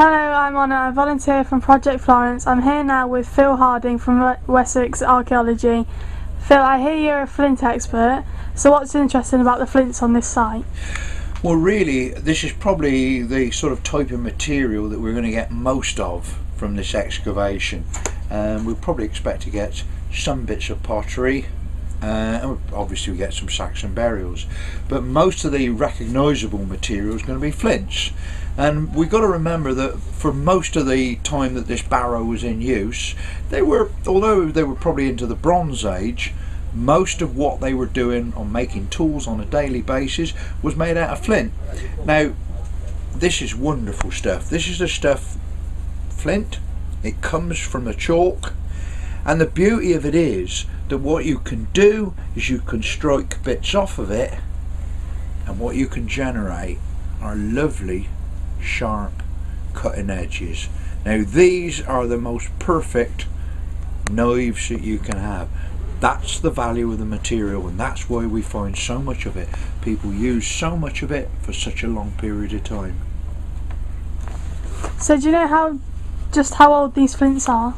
Hello, I'm Anna, a volunteer from Project Florence. I'm here now with Phil Harding from Wessex Archaeology. Phil, I hear you're a flint expert, so what's interesting about the flints on this site? Well, really, this is probably the sort of type of material that we're going to get most of from this excavation. Um, we'll probably expect to get some bits of pottery, uh, and obviously we get some Saxon burials but most of the recognisable material is going to be flints and we've got to remember that for most of the time that this barrow was in use they were although they were probably into the Bronze Age most of what they were doing on making tools on a daily basis was made out of flint. Now this is wonderful stuff. This is the stuff flint. It comes from the chalk. And the beauty of it is that what you can do is you can strike bits off of it and what you can generate are lovely sharp cutting edges. Now these are the most perfect knives that you can have. That's the value of the material and that's why we find so much of it. People use so much of it for such a long period of time. So do you know how just how old these flints are?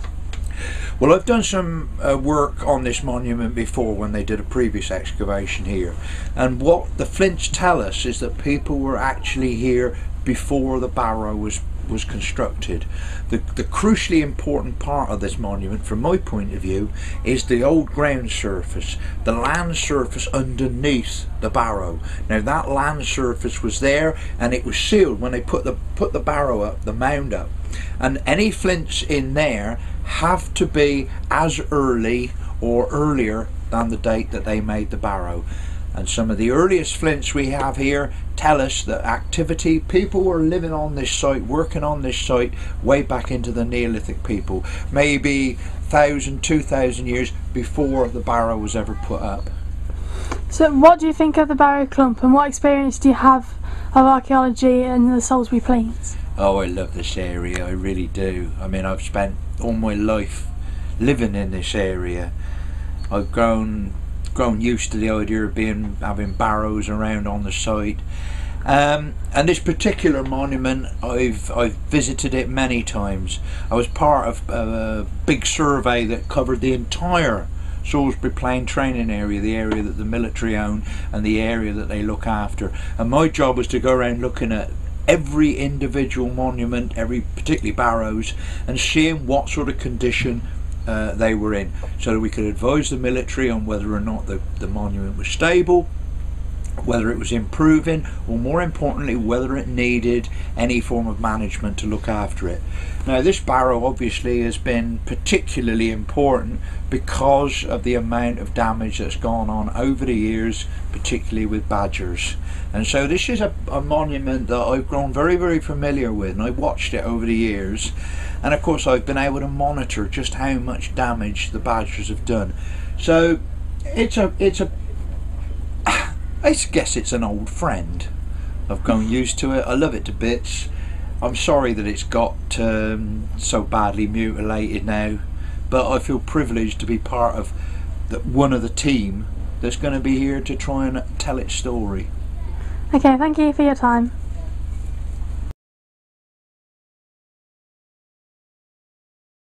Well, I've done some uh, work on this monument before when they did a previous excavation here. And what the flints tell us is that people were actually here before the barrow was was constructed. The, the crucially important part of this monument from my point of view is the old ground surface, the land surface underneath the barrow. Now that land surface was there and it was sealed when they put the put the barrow up, the mound up. And any flints in there have to be as early or earlier than the date that they made the barrow. And some of the earliest flints we have here tell us that activity, people were living on this site, working on this site way back into the Neolithic people, maybe 1,000, 2,000 years before the barrow was ever put up. So what do you think of the Barrow Clump and what experience do you have of archaeology and the Salisbury Plains? Oh, I love this area, I really do. I mean, I've spent all my life living in this area. I've grown grown used to the idea of being having barrows around on the site. Um, and this particular monument, I've I've visited it many times. I was part of a big survey that covered the entire Salisbury Plain training area, the area that the military own and the area that they look after. And my job was to go around looking at every individual monument, every particularly barrows, and seeing what sort of condition uh, they were in, so that we could advise the military on whether or not the, the monument was stable, whether it was improving, or more importantly, whether it needed any form of management to look after it. Now, this barrow obviously has been particularly important because of the amount of damage that's gone on over the years, particularly with badgers. And so, this is a, a monument that I've grown very, very familiar with, and I've watched it over the years. And of course, I've been able to monitor just how much damage the badgers have done. So, it's a it's a I guess it's an old friend. I've grown used to it. I love it to bits. I'm sorry that it's got um, so badly mutilated now, but I feel privileged to be part of the, one of the team that's going to be here to try and tell its story. Okay, thank you for your time.